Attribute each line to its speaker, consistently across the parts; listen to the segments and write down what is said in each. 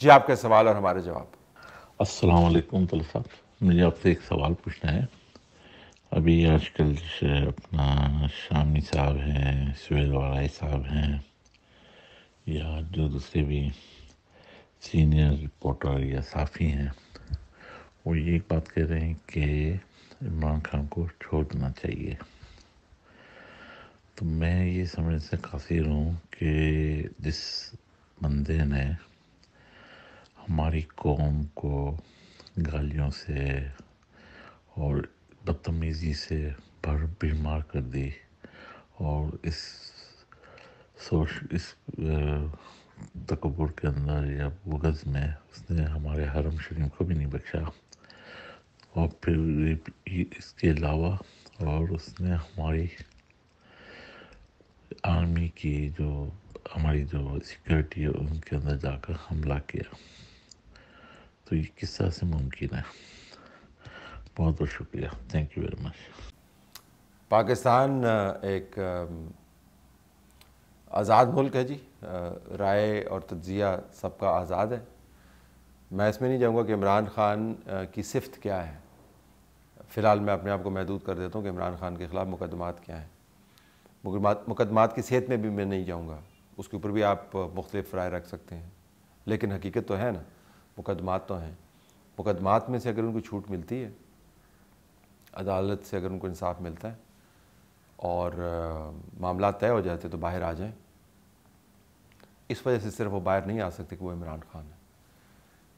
Speaker 1: جی آپ کے سوال اور ہمارے جواب۔
Speaker 2: السلام علیکم صاحب۔ مجھے آپ سے ایک سوال پوچھنا ہے۔ ابھی آج کل اپنا شامی صاحب ہیں سویل والائی صاحب ہیں، یا جو دوسرے بھی سینئر رپورٹر یا صافی ہیں، وہ یہ ایک بات کہہ رہے ہیں کہ عمران خان کو چھوڑ دینا چاہیے۔ تو میں یہ سمجھ سے قاصر ہوں کہ جس بندے نے ہماری قوم کو گالیوں سے اور بدتمیزی سے بھر بیمار کر دی اور اس سوش اس تکبر کے اندر یا بغض میں اس نے ہمارے حرم شریف کو بھی نہیں بخشا۔ اور پھر اس کے علاوہ اور اس نے ہماری آرمی کی جو ہماری جو سیکورٹی ہے، ان کے اندر جا کر حملہ کیا۔ تو یہ کس طرح سے ممکن ہے؟ بہت بہت شکریہ۔ Thank you very much
Speaker 1: Pakistan ایک آزاد ملک ہے جی۔ رائے اور تجزیہ سب کا آزاد ہے۔ میں اس میں نہیں جاؤں گا کہ عمران خان کی صفت کیا ہے۔ فی الحال میں اپنے آپ کو محدود کر دیتا ہوں کہ عمران خان کے خلاف مقدمات کیا ہیں۔ مقدمات کی صحت میں بھی میں نہیں جاؤں گا۔ اس کے اوپر بھی آپ مختلف رائے رکھ سکتے ہیں۔ لیکن حقیقت تو ہے نا۔ مقدمات تو ہیں۔ مقدمات میں سے اگر ان کو چھوٹ ملتی ہے، عدالت سے اگر ان کو انصاف ملتا ہے اور معاملات طے ہو جاتے تو باہر آ جائیں۔ اس وجہ سے صرف وہ باہر نہیں آ سکتے کہ وہ عمران خان ہے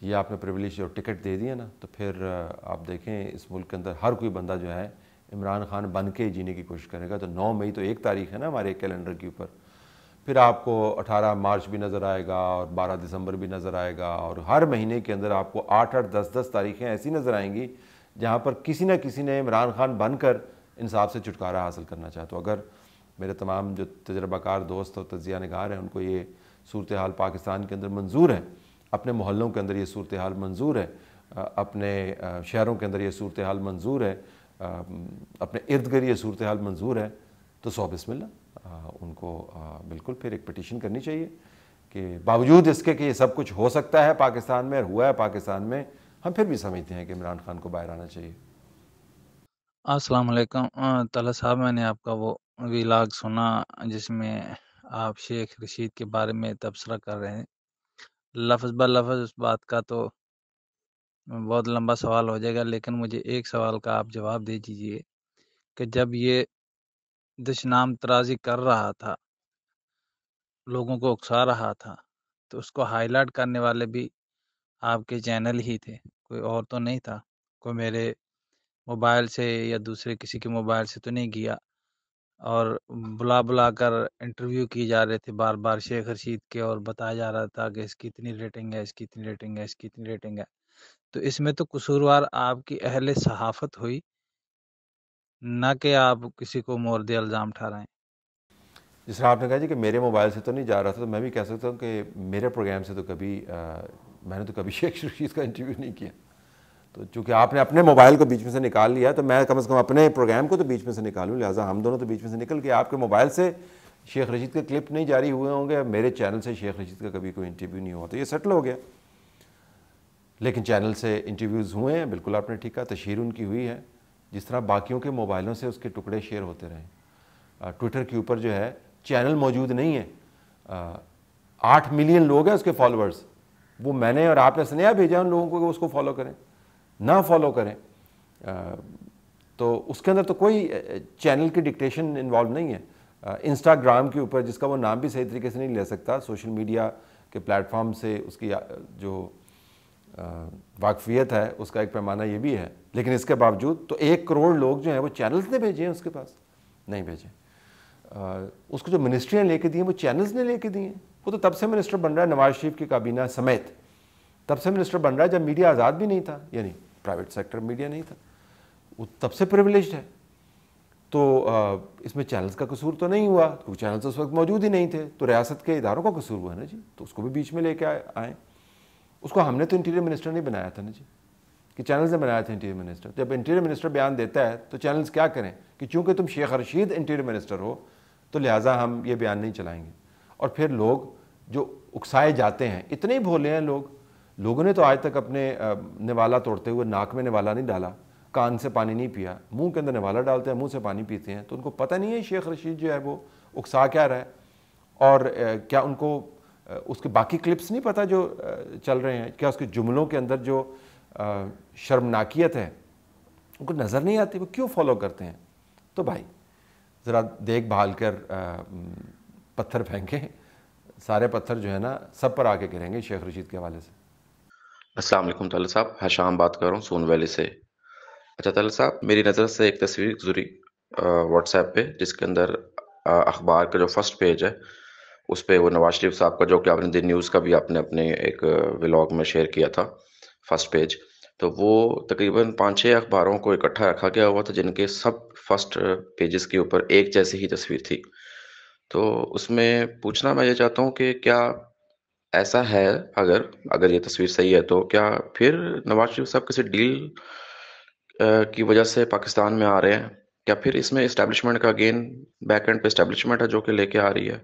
Speaker 1: یہ آپ نے پریولیج اور ٹکٹ دے دیا نا، تو پھر آپ دیکھیں اس ملک کے اندر ہر کوئی بندہ جو ہے، عمران خان بن کے جینے کی کوشش کرے گا۔ تو نو مئی تو ایک تاریخ ہے نا ہمارے کیلنڈر کے اوپر۔ پھر آپ کو اٹھارہ مارچ بھی نظر آئے گا اور بارہ دسمبر بھی نظر آئے گا اور ہر مہینے کے اندر آپ کو آٹھ آٹھ دس دس تاریخیں ایسی نظر آئیں گی جہاں پر کسی نہ کسی نے عمران خان بن کر انصاف سے چھٹکارا حاصل کرنا چاہے تو اگر میرے تمام جو تجربہ کار دوست اور تجزیہ نگار ہیں، ان کو یہ صورتحال پاکستان کے اندر منظور ہے، اپنے محلوں کے اندر یہ صورتحال منظور ہے، اپنے شہروں کے اندر یہ صورتحال منظور ہے، اپنے ارد گرد یہ صورتحال منظور ہے، تو سو بسم اللہ۔ ان کو بالکل پھر ایک پٹیشن کرنی چاہیے کہ باوجود اس کے کہ یہ سب کچھ ہو سکتا ہے پاکستان میں اور ہوا ہے پاکستان میں، ہم پھر بھی سمجھتے ہیں کہ عمران خان کو باہر آنا چاہیے۔
Speaker 3: السلام علیکم۔ طلع صاحب، میں نے آپ کا وہ ویلاگ سنا جس میں آپ شیخ رشید کے بارے میں تبصرہ کر رہے ہیں۔ لفظ ب لفظ اس بات کا تو بہت لمبا سوال ہو جائے گا، لیکن مجھے ایک سوال کا آپ جواب دے دیجیے کہ جب یہ دشنام ترازی کر رہا تھا، لوگوں کو اکسا رہا تھا، تو اس کو ہائی لائٹ کرنے والے بھی آپ کے چینل ہی تھے، کوئی اور تو نہیں تھا، کوئی میرے موبائل سے یا دوسرے کسی کے موبائل سے تو نہیں کیا اور بلا بلا کر انٹرویو کی جا رہے تھے، بار بار شیخ رشید کے اور بتایا جا رہا تھا کہ اس کی اتنی ریٹنگ ہے، اس کی اتنی ریٹنگ ہے، اس کی اتنی ریٹنگ ہے۔ تو اس میں تو قصوروار آپ کی اہل صحافت ہوئی نہ کہ آپ کسی کو مورد الزام ٹھہرائیں
Speaker 1: جس طرح آپ نے کہا جی کہ میرے موبائل سے تو نہیں جا رہا تھا تو میں بھی کہہ سکتا ہوں کہ میرے پروگرام سے تو کبھی میں نے تو کبھی شیخ رشید کا انٹرویو نہیں کیا۔ تو چونکہ آپ نے اپنے موبائل کو بیچ میں سے نکال لیا تو میں کم از کم اپنے پروگرام کو تو بیچ میں سے نکالوں، لہٰذا ہم دونوں تو بیچ میں سے نکل کے آپ کے موبائل سے شیخ رشید کے کلپ نہیں جاری ہوئے ہوں گے، میرے چینل سے شیخ رشید کا کبھی کوئی انٹرویو نہیں ہوا، تو یہ سیٹل ہو گیا۔ لیکن چینل سے انٹرویوز ہوئے ہیں، بالکل آپ نے ٹھیک کہا تشہیر ان کی ہوئی ہے۔ جس طرح باقیوں کے موبائلوں سے اس کے ٹکڑے شیئر ہوتے رہے۔ ٹویٹر کے اوپر جو ہے، چینل موجود نہیں ہے۔ آٹھ ملین لوگ ہیں اس کے فالوورز وہ میں نے اور آپ نے سنیا بھیجا ان لوگوں کو کہ اس کو فالو کریں۔ نہ فالو کریں۔ تو اس کے اندر تو کوئی چینل کی ڈکٹیشن انوالو نہیں ہے۔ انسٹاگرام کے اوپر جس کا وہ نام بھی صحیح طریقے سے نہیں لے سکتا، سوشل میڈیا کے پلیٹ فارم سے اس کی جو واقفیت ہے، اس کا ایک پیمانہ یہ بھی ہے۔ لیکن اس کے باوجود تو ایک کروڑ لوگ جو ہیں وہ چینلز نے بھیجے ہیں اس کے پاس۔ نہیں بھیجے۔ اس کو جو منسٹریاں لے کے دی ہیں وہ چینلز نے لے کے دی ہیں۔ وہ تو تب سے منسٹر بن رہا ہے نواز شریف کی کابینہ سمیت۔ تب سے منسٹر بن رہا ہے جب میڈیا آزاد بھی نہیں تھا یعنی پرائیویٹ سیکٹر میڈیا نہیں تھا۔ وہ تب سے پریولیجڈ ہے۔ تو اس میں چینلز کا قصور تو نہیں ہوا، کیونکہ چینلز اس وقت موجود ہی نہیں تھے۔ تو ریاست کے اداروں کا قصور ہوا نا جی تو اس کو بھی بیچ میں لے کے آئیں اس کو ہم نے تو انٹیریئر منسٹر نہیں بنایا تھا نا جی کہ چینلز نے بنایا تھا انٹیریئر منسٹر۔ جب انٹیریئر منسٹر بیان دیتا ہے تو چینلز کیا کریں کہ چونکہ تم شیخ رشید انٹیریئر منسٹر ہو، تو لہٰذا ہم یہ بیان نہیں چلائیں گے۔ اور پھر لوگ جو اکسائے جاتے ہیں، اتنے ہی بھولے ہیں لوگ۔ لوگوں نے تو آج تک اپنے نوالا توڑتے ہوئے ناک میں نوالا نہیں ڈالا، کان سے پانی نہیں پیا، منہ کے اندر نوالا ڈالتے ہیں، منہ سے پانی پیتے ہیں۔ تو ان کو پتہ نہیں ہے شیخ رشید جو ہے وہ اکسا کیا رہا ہے۔ اور کیا ان کو اس کے باقی کلپس نہیں پتہ جو چل رہے ہیں؟ کیا اس کے جملوں کے اندر جو شرمناکیت ہے، ان کو نظر نہیں آتی؟ وہ کیوں فالو کرتے ہیں؟ تو بھائی، ذرا دیکھ بھال کر پتھر پھینکیں۔ سارے پتھر جو ہے نا، سب پر آ کے گریں گے شیخ رشید کے حوالے سے۔
Speaker 4: السلام علیکم طالب صاحب حشام بات کر رہا ہوں سون ویلی سے۔ اچھا طالب صاحب، میری نظر سے ایک تصویر گزری واٹس ایپ پہ، جس کے اندر اخبار کا جو فرسٹ پیج ہے اس پہ وہ نواز شریف صاحب کا جو کہ آپ نے دن نیوز کا بھی آپ نے اپنے ایک ولاگ میں شیئر کیا تھا فرسٹ پیج تو وہ تقریباً پانچ چھ اخباروں کو اکٹھا رکھا گیا ہوا تھا، جن کے سب فرسٹ پیجز کے اوپر ایک جیسی ہی تصویر تھی۔ تو اس میں پوچھنا میں یہ چاہتا ہوں کہ کیا ایسا ہے، اگر اگر یہ تصویر صحیح ہے تو کیا پھر نواز شریف صاحب کسی ڈیل کی وجہ سے پاکستان میں آ رہے ہیں؟ کیا پھر اس میں اسٹیبلشمنٹ کا اگین بیک اینڈ پہ اسٹیبلشمنٹ ہے جو کہ لے کے آ رہی ہے؟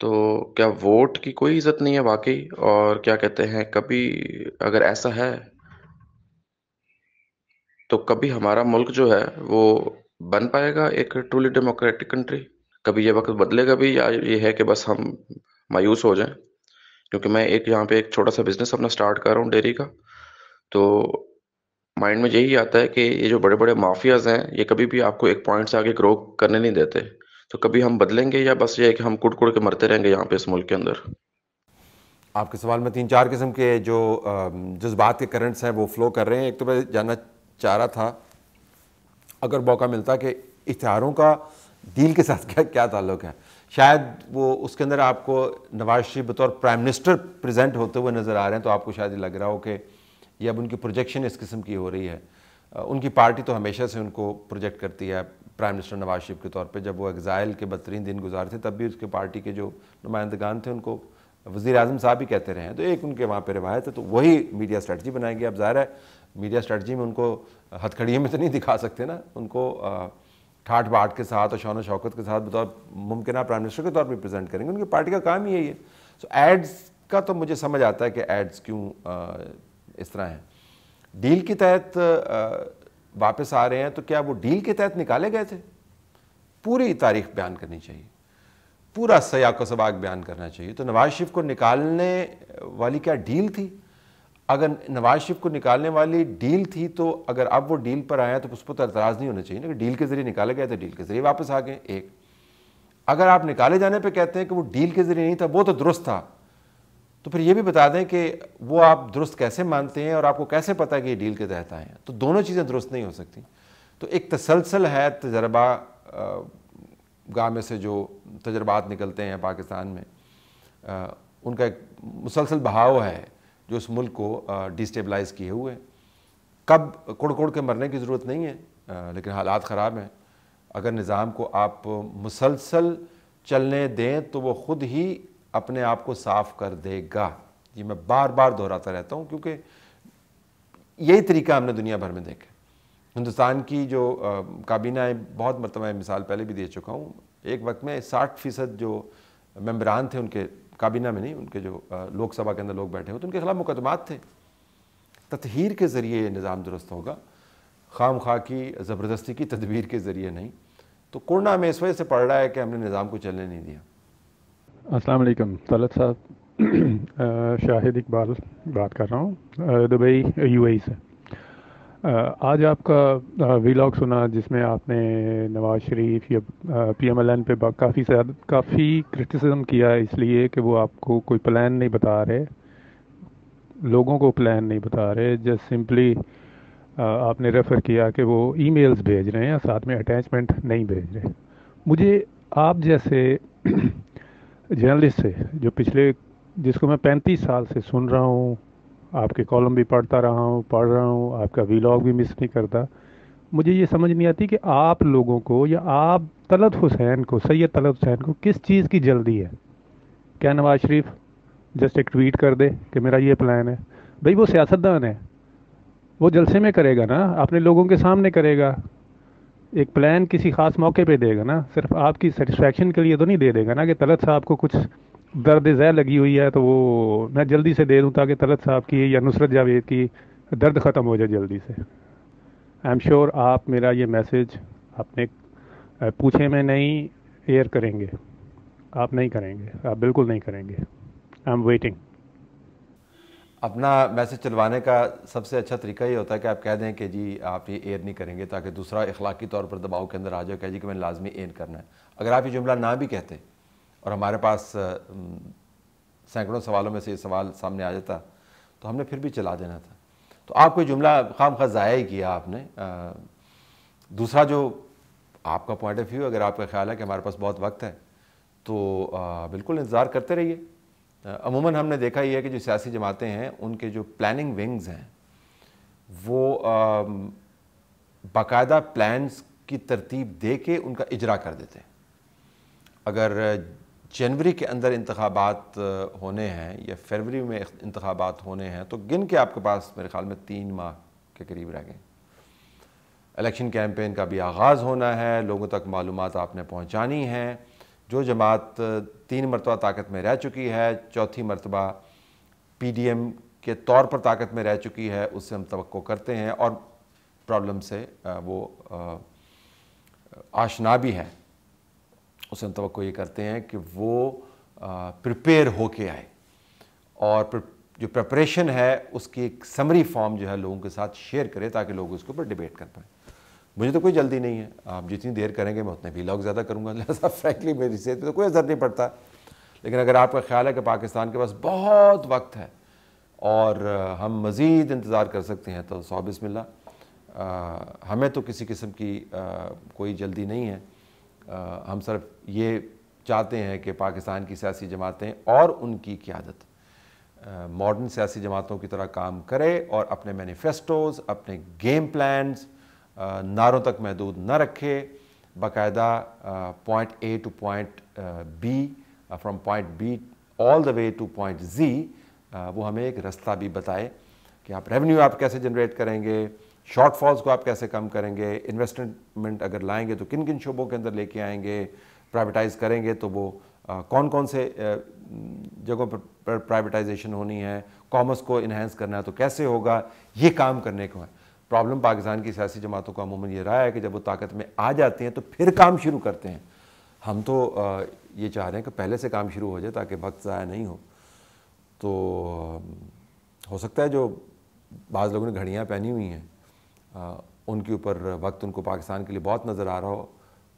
Speaker 4: تو کیا ووٹ کی کوئی عزت نہیں ہے واقعی؟ اور کیا کہتے ہیں، کبھی اگر ایسا ہے، تو کبھی ہمارا ملک جو ہے وہ بن پائے گا ایک ٹرولی ڈیموکریٹک کنٹری کبھی یہ وقت بدلے گا بھی یا یہ ہے کہ بس ہم مایوس ہو جائیں؟ کیونکہ میں ایک یہاں پہ ایک چھوٹا سا بزنس اپنا سٹارٹ کر رہا ہوں ڈیری کا۔ تو مائنڈ میں یہی آتا ہے کہ یہ جو بڑے بڑے مافیاز ہیں، یہ کبھی بھی آپ کو ایک پوائنٹ سے آگے گرو کرنے نہیں دیتے۔ تو کبھی ہم بدلیں گے یا بس یہ ہے کہ ہم کٹ کٹ کے مرتے رہیں گے یہاں پہ اس ملک کے اندر؟
Speaker 1: آپ کے سوال میں تین چار قسم کے جو جذبات کے کرنٹس ہیں وہ فلو کر رہے ہیں۔ ایک تو میں جاننا چاہ رہا تھا، اگر موقع ملتا کہ اشتہاروں کا ڈیل کے ساتھ کیا کیا تعلق ہے؟ شاید وہ اس کے اندر آپ کو نواز شریف بطور پرائم منسٹر پریزنٹ ہوتے ہوئے نظر آ رہے ہیں، تو آپ کو شاید لگ رہا ہو کہ یہ اب ان کی پروجیکشن اس قسم کی ہو رہی ہے۔ ان کی پارٹی تو ہمیشہ سے ان کو پروجیکٹ کرتی ہے۔ پرائم منسٹر نواز شریف کے طور پہ جب وہ ایگزائل کے بدترین دن گزار تھے، تب بھی اس کے پارٹی کے جو نمائندگان تھے، ان کو وزیر اعظم صاحب ہی کہتے رہے ہیں۔ تو ایک ان کے وہاں پہ روایت ہے، تو وہی میڈیا اسٹریٹجی بنائے گی اب ظاہر ہے میڈیا اسٹریٹجی میں ان کو ہتھ کھڑیوں میں تو نہیں دکھا سکتے نا۔ ان کو ٹھاٹ باٹ کے ساتھ اور شون و شوکت کے ساتھ بطور ممکنہ پرائم منسٹر کے طور پہ پریزنٹ کریں گے۔ ان کی پارٹی کا کام ہی یہی ہے۔ سو ایڈز کا تو مجھے سمجھ آتا ہے کہ ایڈز کیوں اس طرح ہیں۔ ڈیل کے تحت واپس آ رہے ہیں تو کیا وہ ڈیل کے تحت نکالے گئے تھے؟ پوری تاریخ بیان کرنی چاہیے۔ پورا سیاق و سباق بیان کرنا چاہیے۔ تو نواز شریف کو نکالنے والی کیا ڈیل تھی؟ اگر نواز شریف کو نکالنے والی ڈیل تھی تو اگر اب وہ ڈیل پر آیا تو اس پر تو اعتراض نہیں ہونا چاہیے نا کہ ڈیل کے ذریعے نکالے گئے تو ڈیل کے ذریعے واپس آ گئے۔ ایک۔ اگر آپ نکالے جانے پہ کہتے ہیں کہ وہ ڈیل کے ذریعے نہیں تھا، وہ تو درست تھا۔ تو پھر یہ بھی بتا دیں کہ وہ آپ درست کیسے مانتے ہیں اور آپ کو کیسے پتا کہ یہ ڈیل کے تحت آئے ہیں؟ تو دونوں چیزیں درست نہیں ہو سکتی۔ تو ایک تسلسل ہے تجربہ گاہ میں سے جو تجربات نکلتے ہیں پاکستان میں ان کا ایک مسلسل بہاؤ ہے جو اس ملک کو ڈیسٹیبلائز کیے ہوئے۔ کب کڑ کڑ کے مرنے کی ضرورت نہیں ہے لیکن حالات خراب ہیں۔ اگر نظام کو آپ مسلسل چلنے دیں تو وہ خود ہی اپنے آپ کو صاف کر دے گا۔ یہ میں بار بار دہراتا رہتا ہوں کیونکہ یہی طریقہ ہم نے دنیا بھر میں دیکھا ہندوستان کی جو کابینہ ہے، بہت مرتبہ مثال پہلے بھی دے چکا ہوں۔ ایک وقت میں ساٹھ فیصد جو ممبران تھے، ان کے کابینہ میں نہیں، ان کے جو لوک سبھا کے اندر لوگ بیٹھے ہوئے، تو ان کے خلاف مقدمات تھے۔ تطہیر کے ذریعے یہ نظام درست ہوگا۔ خام خواہ کی زبردستی کی تدبیر کے ذریعے نہیں۔ تو کورونا ہمیں اس وجہ سے پڑ رہا ہے کہ ہم نے نظام کو چلنے نہیں دیا۔
Speaker 5: السلام علیکم طلت صاحب. شاہد اقبال بات کر رہا ہوں دبئی، یو اے سے۔ آج آپ کا ویلاگ سنا جس میں آپ نے نواز شریف یا پی ایم ایل این پہ کافی زیادہ کافی کرٹیسزم کیا اس لیے کہ وہ آپ کو کوئی پلان نہیں بتا رہے۔ لوگوں کو پلان نہیں بتا رہے جسٹ سمپلی آپ نے ریفر کیا کہ وہ ای میلز بھیج رہے ہیں ساتھ میں اٹیچمنٹ نہیں بھیج رہے۔ مجھے آپ جیسے جرنلسٹ سے، جو پچھلے جس کو میں پینتیس سال سے سن رہا ہوں، آپ کے کالم بھی پڑھتا رہا ہوں، پڑھ رہا ہوں، آپ کا ویلاگ بھی مس نہیں کرتا، مجھے یہ سمجھ نہیں آتی کہ آپ لوگوں کو یا آپ طلت حسین کو، سید طلت حسین کو کس چیز کی جلدی ہے؟ کیا نواز شریف جسٹ ایک ٹویٹ کر دے کہ میرا یہ پلان ہے؟ بھائی وہ سیاستدان ہے، وہ جلسے میں کرے گا نا، اپنے لوگوں کے سامنے کرے گا۔ ایک پلان کسی خاص موقع پہ دے گا نا، صرف آپ کی سیٹسفیکشن کے لیے تو نہیں دے دے گا نا کہ طلت صاحب کو کچھ درد ذہ لگی ہوئی ہے تو وہ میں جلدی سے دے دوں تاکہ طلت صاحب کی یا نصرت جاوید کی درد ختم ہو جائے جلدی سے۔ آئی ایم شیور آپ میرا یہ میسج اپنے پوچھے میں نہیں ایئر کریں گے۔ آپ نہیں کریں گے۔ آپ بالکل نہیں کریں گے۔ آئی ایم ویٹنگ
Speaker 1: اپنا میسج چلوانے کا سب سے اچھا طریقہ یہ ہوتا ہے کہ آپ کہہ دیں کہ جی آپ یہ ایئر نہیں کریں گے تاکہ دوسرا اخلاقی طور پر دباؤ کے اندر آ جائے کہ جی کہ میں لازمی ایئر کرنا ہے۔ اگر آپ یہ جملہ نہ بھی کہتے اور ہمارے پاس سینکڑوں سوالوں میں سے یہ سوال سامنے آ جاتا تو ہم نے پھر بھی چلا دینا تھا۔ تو آپ کو جملہ خام خواہ ضائع ہی کیا آپ نے دوسرا جو آپ کا پوائنٹ آف ویو اگر آپ کا خیال ہے کہ ہمارے پاس بہت وقت ہے تو بالکل انتظار کرتے رہیے۔ عموماً ہم نے دیکھا یہ ہے کہ جو سیاسی جماعتیں ہیں، ان کے جو پلاننگ ونگز ہیں، وہ باقاعدہ پلانز کی ترتیب دے کے ان کا اجرا کر دیتے ہیں۔ اگر جنوری کے اندر انتخابات ہونے ہیں یا فروری میں انتخابات ہونے ہیں، تو گن کے آپ کے پاس میرے خیال میں تین ماہ کے قریب رہ گئے۔ الیکشن کیمپین کا بھی آغاز ہونا ہے، لوگوں تک معلومات آپ نے پہنچانی ہیں۔ جو جماعت تین مرتبہ طاقت میں رہ چکی ہے، چوتھی مرتبہ پی ڈی ایم کے طور پر طاقت میں رہ چکی ہے، اس سے ہم توقع کرتے ہیں اور پرابلم سے وہ آشنا بھی ہے۔ اس سے ہم توقع یہ کرتے ہیں کہ وہ پریپیئر ہو کے آئے۔ اور جو پریپریشن ہے، اس کی ایک سمری فارم جو ہے، لوگوں کے ساتھ شیئر کرے تاکہ لوگ اس کے اوپر ڈیبیٹ کر پائیں۔ مجھے تو کوئی جلدی نہیں ہے۔ آپ جتنی دیر کریں گے میں اتنے بھی لوگ زیادہ کروں گا۔ لہٰذا فرینکلی میری صحت پہ تو کوئی اثر نہیں پڑتا۔ لیکن اگر آپ کا خیال ہے کہ پاکستان کے پاس بہت وقت ہے اور ہم مزید انتظار کر سکتے ہیں تو سو بسم اللہ۔ ہمیں تو کسی قسم کی کوئی جلدی نہیں ہے۔ ہم صرف یہ چاہتے ہیں کہ پاکستان کی سیاسی جماعتیں اور ان کی قیادت ماڈرن سیاسی جماعتوں کی طرح کام کرے اور اپنے مینیفیسٹوز اپنے گیم پلانز نعروں تک محدود نہ رکھے، باقاعدہ point A to point B from point B all the way to point Z وہ ہمیں ایک رستہ بھی بتائے کہ آپ ریونیو آپ کیسے جنریٹ کریں گے شارٹ فالز کو آپ کیسے کم کریں گے انویسٹمنٹ اگر لائیں گے تو کن کن شعبوں کے اندر لے کے آئیں گے پرائیویٹائز کریں گے تو وہ کون کون سے جگہوں پر پرائیویٹائزیشن ہونی ہے کامرس کو انہینس کرنا ہے تو کیسے ہوگا، یہ کام کرنے کو ہے۔ پرابلم پاکستان کی سیاسی جماعتوں کا عموماً یہ رہا ہے کہ جب وہ طاقت میں آ جاتی ہیں تو پھر کام شروع کرتے ہیں۔ ہم تو یہ چاہ رہے ہیں کہ پہلے سے کام شروع ہو جائے تاکہ وقت ضائع نہیں ہو۔ تو، ہو سکتا ہے جو بعض لوگوں نے گھڑیاں پہنی ہوئی ہیں ان کے اوپر وقت ان کو پاکستان کے لیے بہت نظر آ رہا ہو۔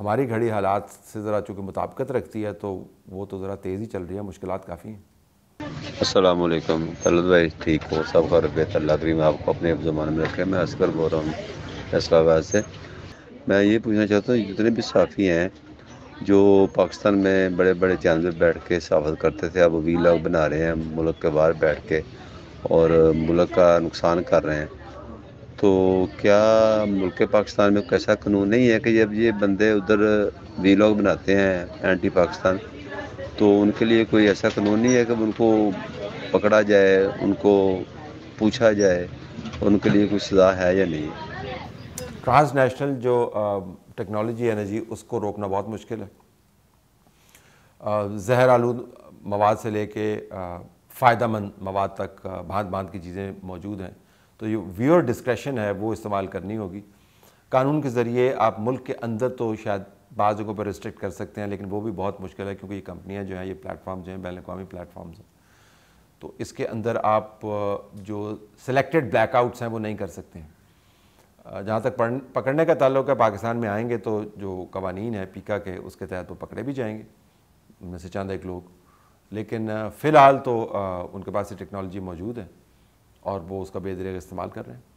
Speaker 1: ہماری گھڑی حالات سے ذرا چونکہ مطابقت رکھتی ہے تو وہ تو ذرا تیزی چل رہی ہے، مشکلات کافی ہیں۔
Speaker 6: السلام علیکم۔ طلت بھائی، ٹھیک ہو؟ سب کا بہتر اللہ کریم، آپ کو اپنے زمانے میں رکھے میں اسکر بول رہا ہوں فیصلہ آباد سے۔ میں یہ پوچھنا چاہتا ہوں، جتنے بھی صحافی ہیں جو پاکستان میں بڑے بڑے چینل پہ بیٹھ کے صحافت کرتے تھے، اب وی لاگ بنا رہے ہیں، ملک کے باہر بیٹھ کے اور ملک کا نقصان کر رہے ہیں۔ تو کیا ملک پاکستان میں ایسا قانون نہیں ہے کہ جب یہ بندے ادھر وی لاگ بناتے ہیں اینٹی پاکستان تو ان کے لیے کوئی ایسا قانون نہیں ہے کہ ان کو پکڑا جائے، ان کو پوچھا جائے، ان کے لیے کوئی سزا ہے یا نہیں۔
Speaker 1: ٹرانس نیشنل جو ٹیکنالوجی ہے نا جی اس کو روکنا بہت مشکل ہے۔ زہر آلود مواد سے لے کے فائدہ مند مواد تک بھانت بھانت کی چیزیں موجود ہیں۔ تو یہ ویور ڈسکریشن ہے، وہ استعمال کرنی ہوگی۔ قانون کے ذریعے آپ ملک کے اندر تو شاید بعض جگہوں پر ریسٹرکٹ کر سکتے ہیں، لیکن وہ بھی بہت مشکل ہے کیونکہ یہ کمپنیاں جو ہیں، یہ پلیٹ فارم جو ہیں، بین الاقوامی پلیٹ فارمز ہیں۔ تو اس کے اندر آپ جو سلیکٹڈ بلیک آؤٹس ہیں، وہ نہیں کر سکتے ہیں۔ جہاں تک پکڑنے کا تعلق ہے، پاکستان میں آئیں گے تو جو قوانین ہے پیکا کے، اس کے تحت وہ پکڑے بھی جائیں گے۔ ان میں سے چاند ایک لوگ۔ لیکن فی الحال تو ان کے پاس یہ ٹیکنالوجی موجود ہے اور وہ اس کا بے دریغ استعمال کر رہے ہیں۔